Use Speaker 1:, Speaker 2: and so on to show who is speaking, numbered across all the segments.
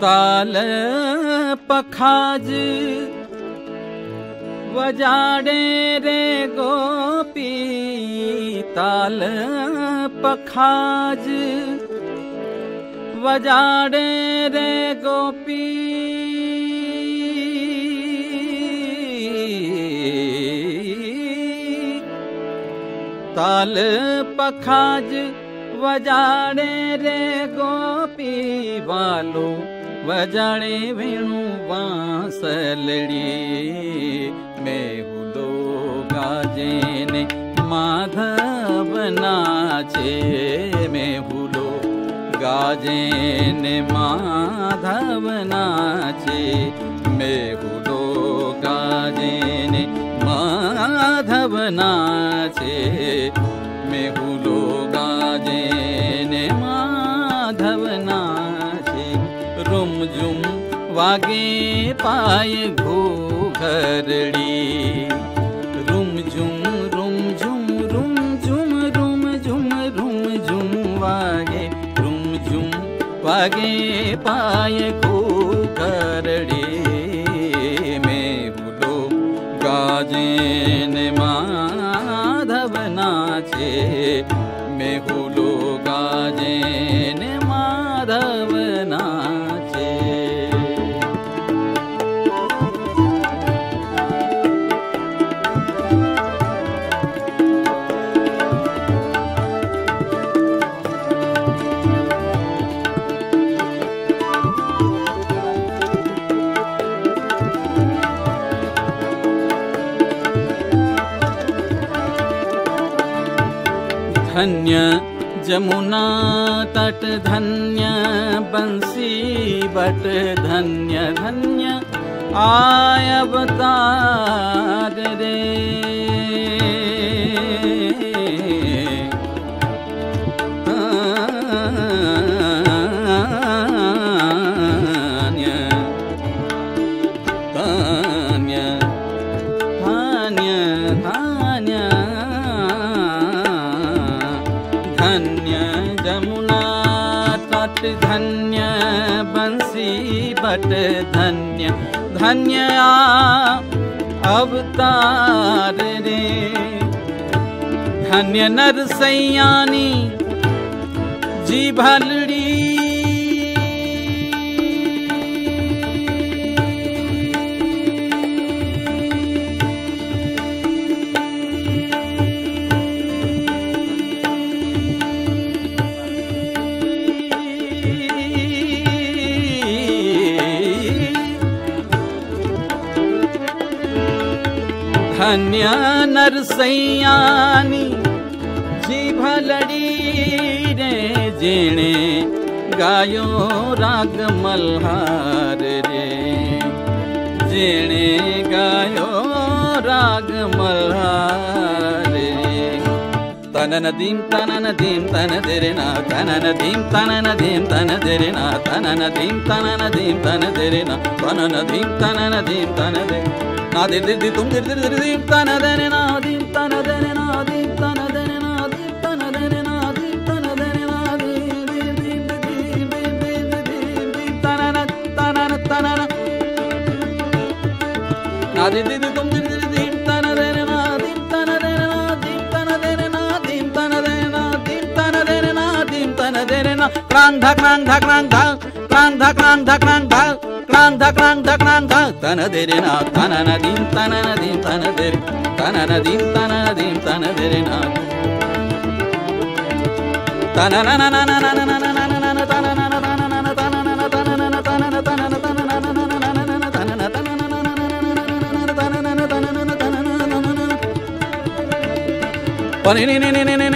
Speaker 1: ਤਾਲ ਪਖਾਜ। ਵਜਾੜੇ ਰੇ ਗੋਪੀ ਤਾਲ ਪਖਾਜ। ਵਜਾੜੇ ਰੇ ਗੋਪੀ। ਤਾਲ ਪਖਾਜ, ਵਜਾੜੇ ਰੇ ਗੋਪੀ ਵਾਲੋ। वजणे वेणु बांसलड़ी। मेहुलो गाजेने माधव नाचे। मेहुलो माधवना माधव नाचे। मेहुलो कुलो माधव नाचे। मेहुलो वागे पाय घोघरड़ी रुम झुम रुम झुम रुम झुम रुम झुम रुम झुम वागे। रुम झुम वागे पाय घोघरड़ी में हुलो गाजे ने माधव नाचे। में हुलो गाजे धन्य जमुना तट धन्य बंसी बट धन्य धन्य आय अवतार रे धन्य रे। धन्य नरसैयानी जी भल कन्या नरसयानि जीभलडी रे जिणे गायो राग मल्हार रे जिणे गायो राग मल्हार रे तनन दीं तनन दीं तन देना तनन दीं तनन दीं तन देना तनन दीं तनन दीं तन देना तनन दीं तनन दीं तन दे நாதிர் திருதி தும் திரு திரு திரு தீப் தனதன நாதீப் தனதன நாதீப் தனதன நாதீப் தனதன நாதீப் தனதன நாதீப் தனன தனன தனன நாதிர் திருதி தும் Thiru Thiru Deep தனதன நாதீப் தனதன நாதீப் தனதன நாதீப் தனதன நாதீப் தனதன நாதீப் தனதன நாதீப் தனதன நாதீப் தனதன நாதீப் தனதன நாதீப் தனதன நாதீப் தனதன tan dak lang dak lang da tan dere na tan na din tan na din tan dere tan na din tan na din tan dere na tan na na na na na na na na Ba ni ni ni ni ni ni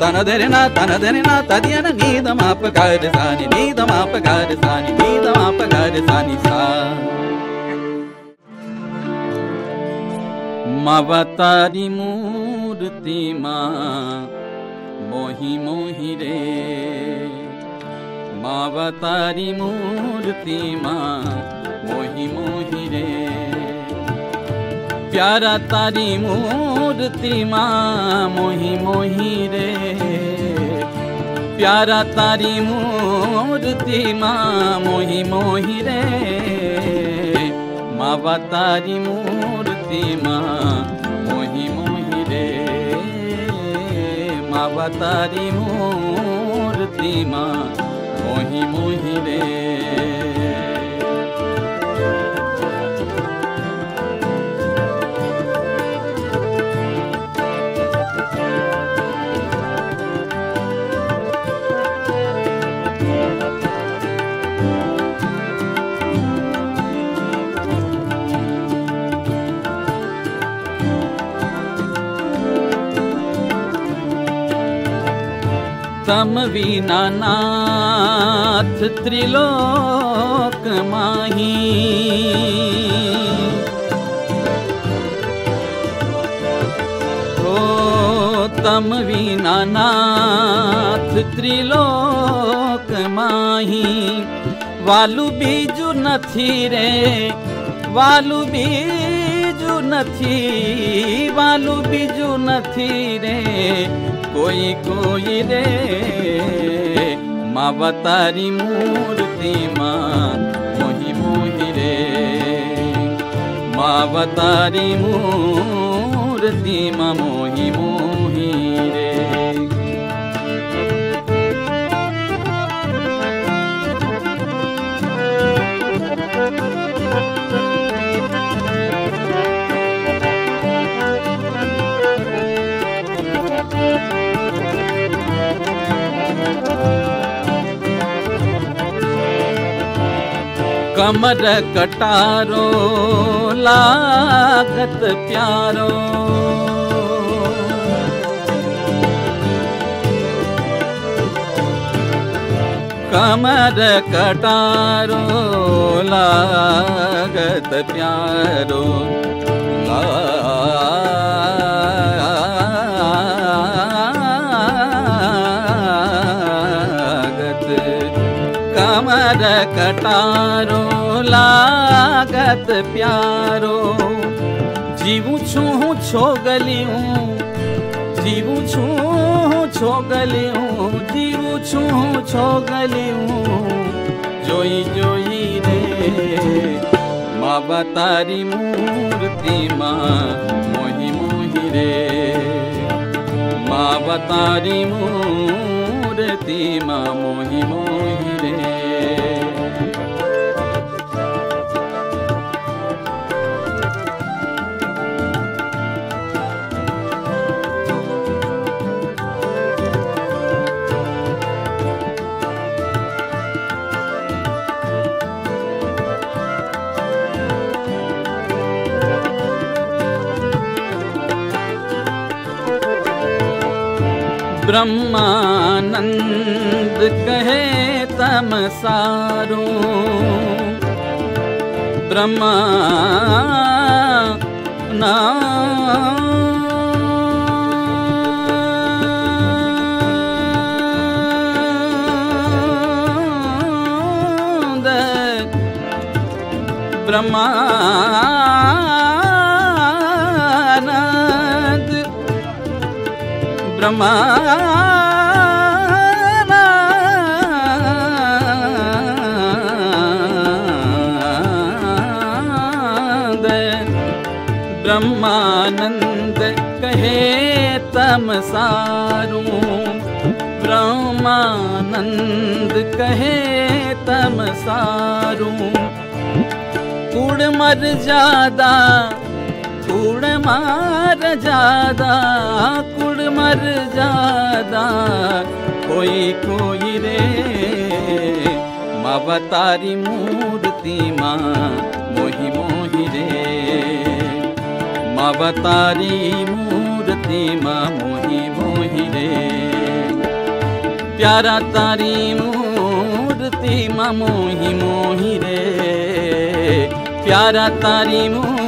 Speaker 1: தனதரினா தனதரினா ததியன நீதமாப்பகாரு சாணி நீதமாப்பகாரு சாணி நீதமாப்பகாரு சாணி சா. மவதாரி மூர்த்திமா मोहि मोहि रे मावतारी मूर्ति मा मोहि मोहि रे प्यारा तारी मूर्ति माँ मोहि मोहि रे प्यारा तारी मूर्ति माँ मोहि मोहि रे मावा तारी मूर्ति माँ मोहि मोहि रे अवतारी मूर्ति माँ मोहि मोहि रे तमवीनानाथ त्रिलोक माही। तम वीनानाथ त्रिलोक माही। वालू बीजू नथी रे, वालू बीजू नथी, वालू बीजू नथी रे। कोई कोई रे माँ बतारी मूर्ति माँ मोहि मोहि रे। माँ मिमूरीमा मूर्ति माँ मारिमीमा महीम कमर कटारो लागत प्यारो। कमर कटारो लागत प्यारो कमर कटारो लागत प्यारो। जीवू छू छोगलियूं जीवू छू छोगलियूं जीवू छू छोगलियूं जोई जोई रे माँ बतारी मूर्ति माँ, मोही मोही रे। माँ बतारी मूर्ति माँ, मोही मोही रे। ब्रह्मानन्द कहे तमसारो ब्रह्मा न। ब्रह्मा ब्रह्मा। ब्रह्मानन्द कहे तारू ब्रह्मानन्द कहे तारू कुडमर्जादा कुड़ मार जादा, कुड़ मर जादा। कोई कोई रे, मवतारी मूर्ति माँ, मोहि मोहि रे। मवतारी मूर्ति माँ, मोहि मोहि रे। प्यारा तारी मूर्ति माँ, मोहि मोहि रे। प्यारा तारी मूर्ति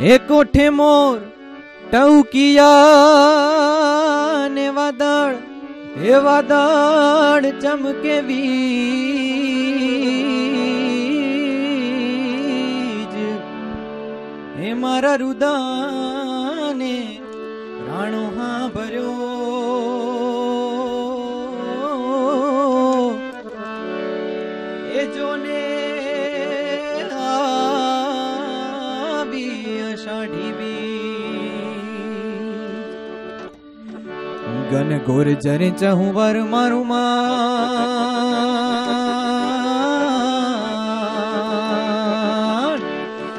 Speaker 2: एक ओठे मोर टऊ किया वादड़ हे वादड़ चमके बीज। हे मारा रुदाने प्राणो हाँ भरियो गगन गोर जर चहु वर मारू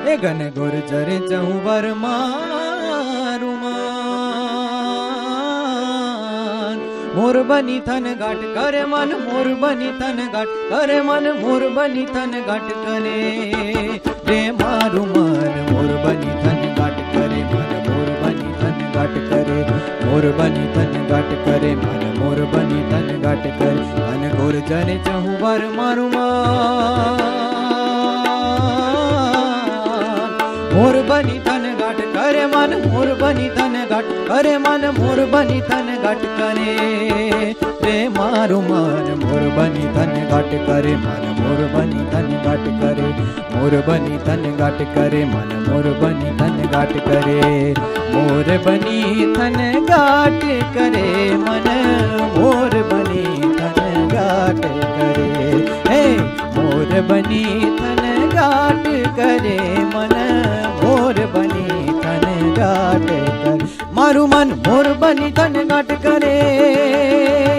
Speaker 2: ए गन घोर जर चहु वर मारू मोर बनी थन घाट करे मन, मोर बनी थन घाट करे मन, मोर बनी थन घाट करे। रे मारू मन, मोर बनी मोर बनी तन गाट करे, मन मोर बनी तन गाट कर। मन गोर जाने चाहूँ बार मारू मोर बनी तन गाट करे, मन मोर बनी तन गाट करे, मन मोर बनी तन गाट करे। रे मारू मन, मोर बनी तन गाट करे, मन मोर बनी तन गाट करे। मोर बनी तन गाट करे, मन मोर बनी धन गाट करे। मोर बनी धन गाट करे, मन मोर बनी धन गाट करे। हे, मोर बनी धन गाट करे, मन मोर बनी धन गाट करे। मारू मन मोर बनी तन गाट करे।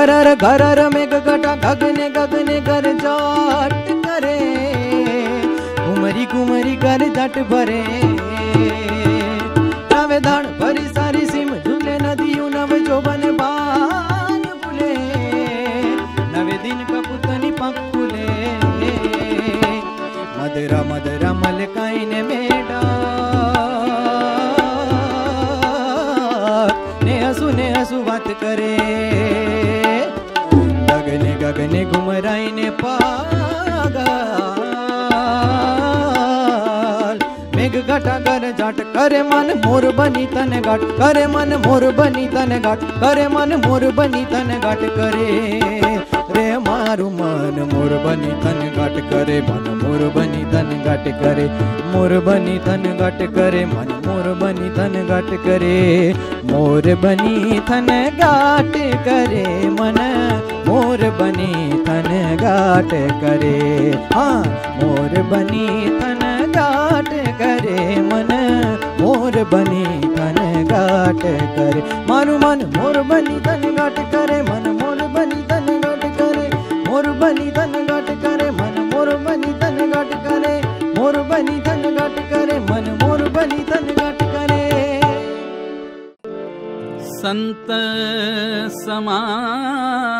Speaker 2: घरर घरर में गगटा गगने गगने कर जाट करे। कुमरी कुमरी कर जट भरे। नवेदान भरी सारी सिम झूले, नदियों नव जोबन बान फुले। नवे दिन कपुतनी पकुले मदरा मदरा मलकाई ने मेडा ने हसु ने हसु बात करे। घाट करे मन मोर बनी तन घाट करे मन मोर बनी तन घाट करे मन मोर बनी तन घाट करे रे मारू मन मोर बनी तन घाट करे मन मोर बनी तन घाट करे मोर बनी तन घाट करे मन मोर बनी तन घाट करे मोर बनी तन घाट करे मन मोर बनी तन घाट करे हाँ मोर बनी तन घाट करे मन बनी धन घाट करे। मारू मन, मोर बनी धन घाट करे। मन मोर बनी धन घाट करे। मोर बनी धन घाट करे। मन मोर बनी धन घाट करे। मोर बनी धन घाट करे। मन मोर बनी धन घाट करे।
Speaker 1: संत समान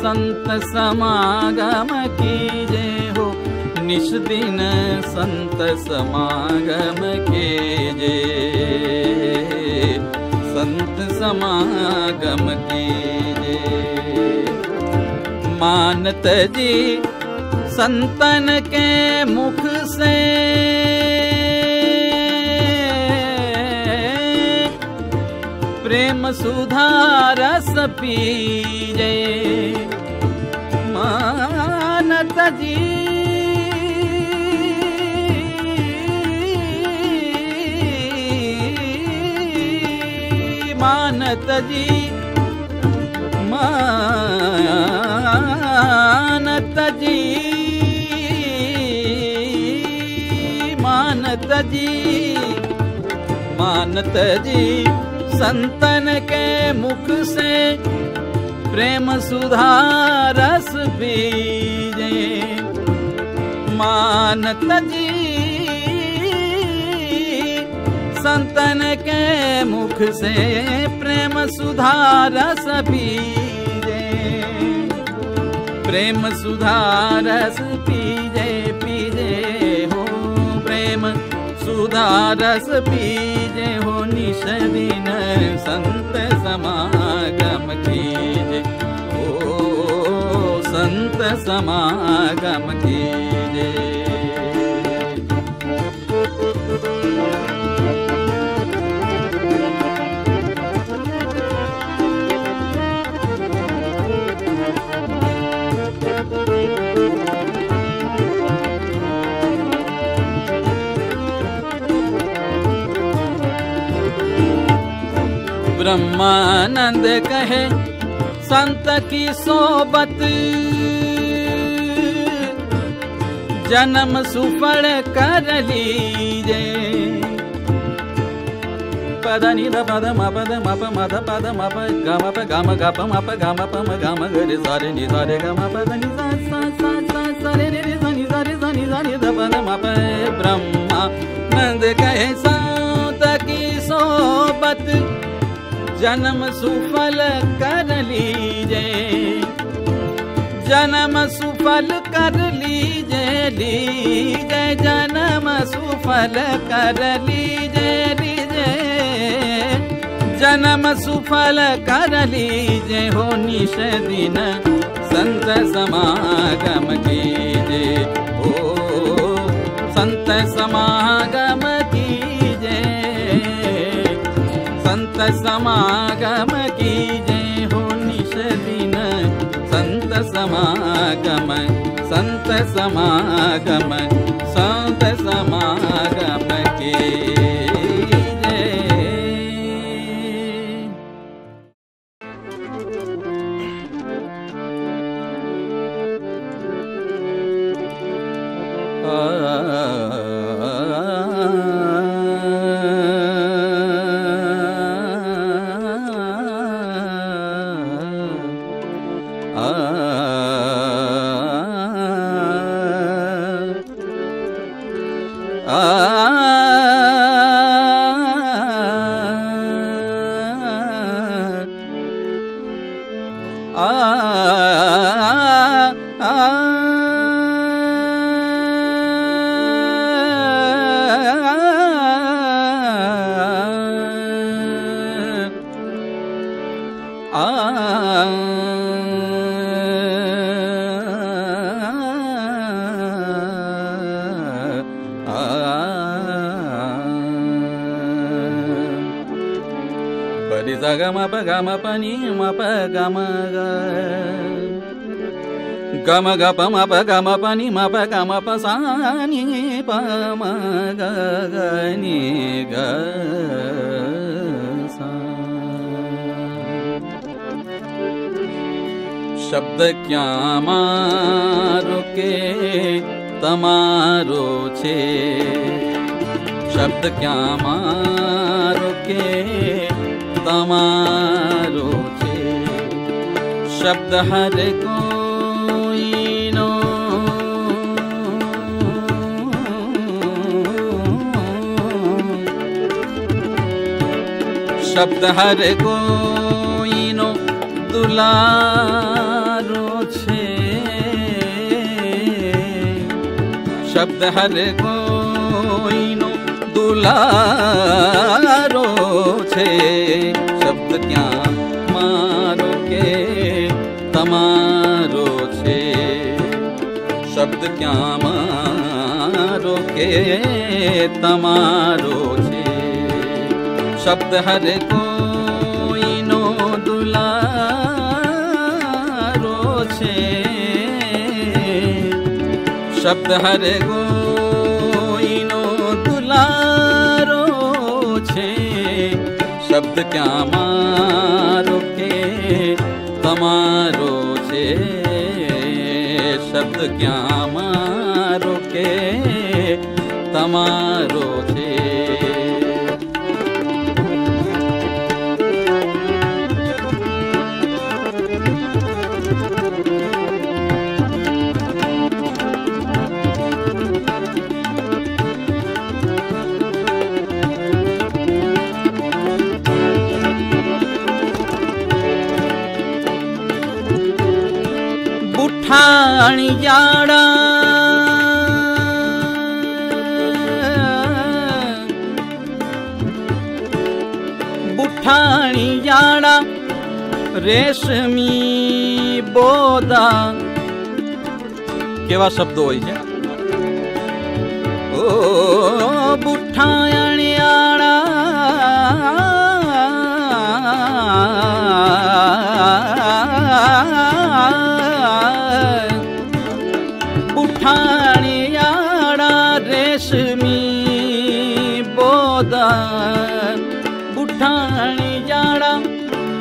Speaker 1: संत समागम की जय हो निश दिन संत समागम के जय संत समागम की जय मानत जी संतन के मुख से। प्रेम सुधारस पीजे मानत जी मानत जी मानत जी मानत जी मानत जी संतन के मुख से प्रेम सुधारस बीजे मानत जी संतन के मुख से प्रेम सुधारस पीजे। प्रेम सुधारस पीजे पीजे हो प्रेम सुधारस पीजे हो निश दिन संत समागम संत समागम कीजे ब्रह्मानंद कहे संत की सोबत जन्म सुफल कर लीजे పద నిద పద మ పద మ ప మద పద మ ప గ మ ప గ మ గ ప మ ప గ మ ప మ గ మ గ రి సా రి ని సా రి గ మ ప ద ని సా సా సా సా సా రి రి రి సా ని సా రి సా ని సా ని ద ప ద మ ప ब्रह्मा नंद कहे संत की सोबत जन्म सुफल कर लीजे जन्म सुफल कर करली जय जनम सुफल करली जय जय जनम सुफल करली जय हो निश दिन संत समागम की कीजे। ओ की जय संत समागम की जय समागमन गम अपगमपनिमपगम गम गम अपगमपनिमप गमपसानगनि ग शब्द क्यामाुके तमारो शब्द क्यामाुके તમારો છે શબ્દ ક્યાં મારો કે તમારો છે શબ્દ હરે કોઈનો શબ્દ હરે કોઈનો દુલારો છે શબ્દ હરે કોઈનો દુલારો છે શબ્દ ક્યાં મારો કે તમારો છે શબ્દ ક્યાં મારો કે તમારો છે શબ્દ હરે કોઈનો દુલારો છે શબ્દ હરે કોઈનો શબ્દ ક્યાં મારો કે તમારો છે શબ્દ ક્યાં મારો કે તમારો છે બુઠાણી જાડા બુઠાણી જાડા રેશમી બોદા કેવા શબ્દો હોય છે ઓ બુઠાણી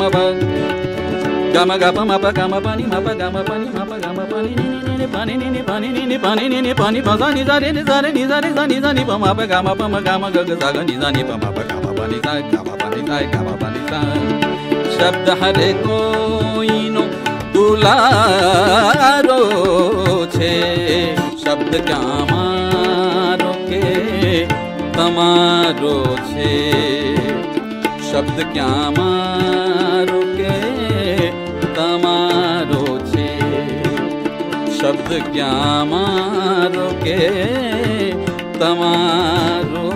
Speaker 1: ma pa ga ma ga pa ma pa ga ma pa ni ma pa ga ma pa ni ma pa ga ma pa ni ni ni ni pa ni ni ni pa ni ni ni pa ni ni ni pa ni pa za ni za re ni za re ni za re za ni za ni pa ma pa ga ma pa ma ga ma ga ga za ga ni za ni pa ma pa ga ma pa ni za ga ma pa ni za ga ma pa ni za शब्द हरे कोइनो दुलारो छे शब्द क्या मारो के तमारो छे શબ્દ ક્યાં મારો કે તમારો છે શબ્દ ક્યાં મારો કે તમારો